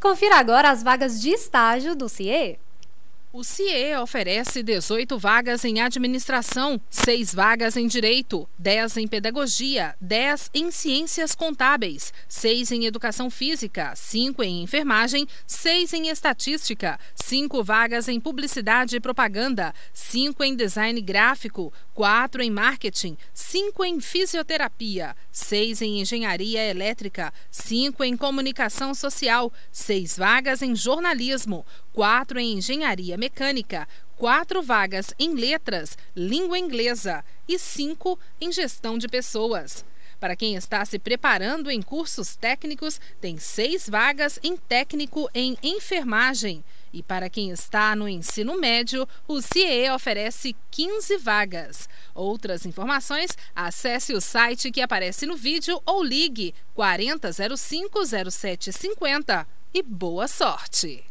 Confira agora as vagas de estágio do CIE. O CIE oferece 18 vagas em administração, 6 vagas em direito, 10 em pedagogia, 10 em ciências contábeis, 6 em educação física, 5 em enfermagem, 6 em estatística, 5 vagas em publicidade e propaganda, 5 em design gráfico, 4 em marketing, 5 em fisioterapia, 6 em engenharia elétrica, 5 em comunicação social, 6 vagas em jornalismo, 4 em engenharia mecânica, quatro vagas em letras, língua inglesa e cinco em gestão de pessoas. Para quem está se preparando em cursos técnicos, tem seis vagas em técnico em enfermagem. E para quem está no ensino médio, o CIE oferece 15 vagas. Outras informações, acesse o site que aparece no vídeo ou ligue 40050750. E boa sorte!